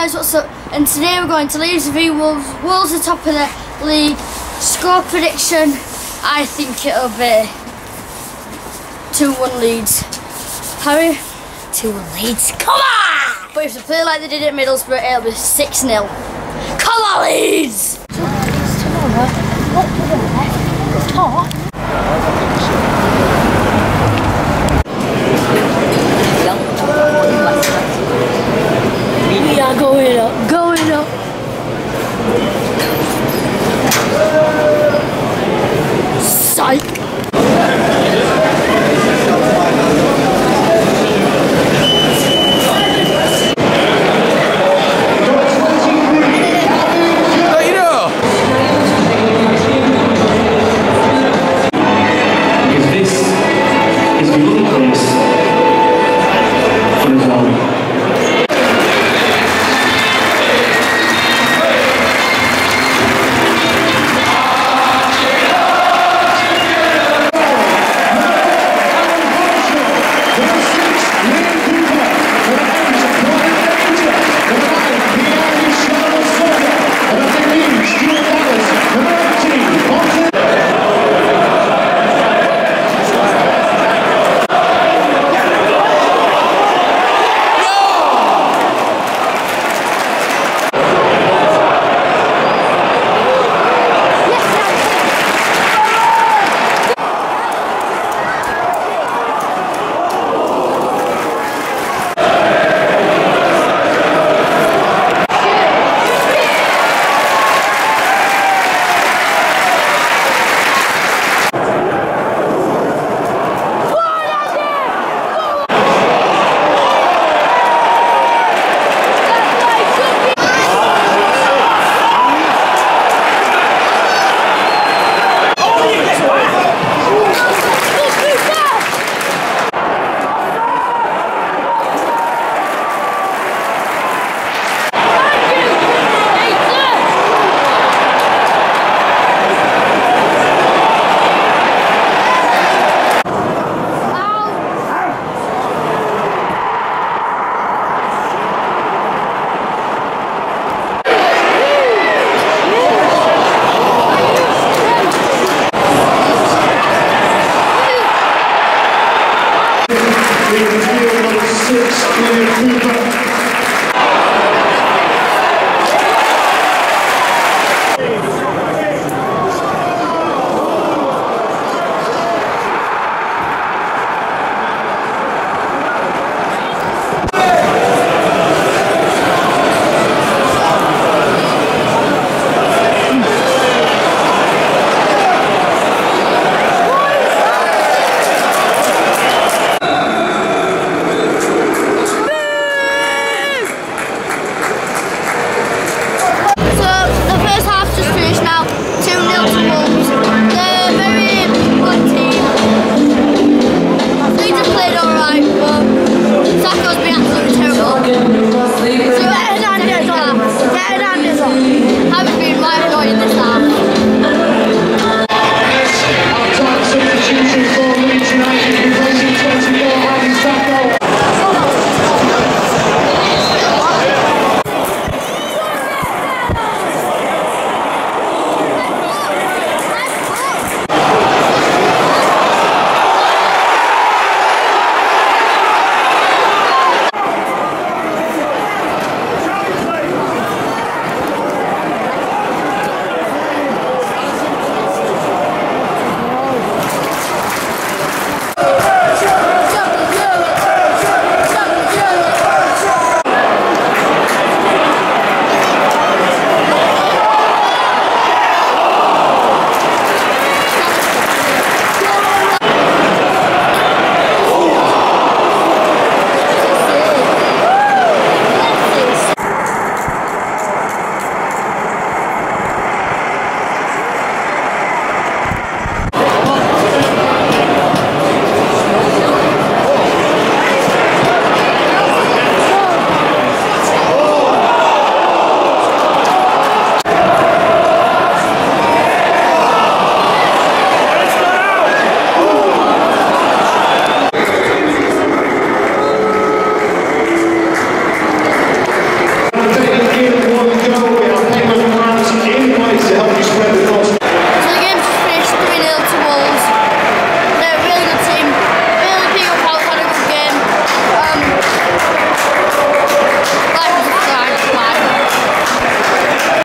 guys, what's up? And today we're going to Leeds v Wolves. Wolves are top of the league. Score prediction, I think it'll be 2-1 Leeds. Harry? 2-1 Leeds. Come on! But if they play like they did at Middlesbrough, it'll be 6-0. Come on, Leeds! We are going up. Thanks.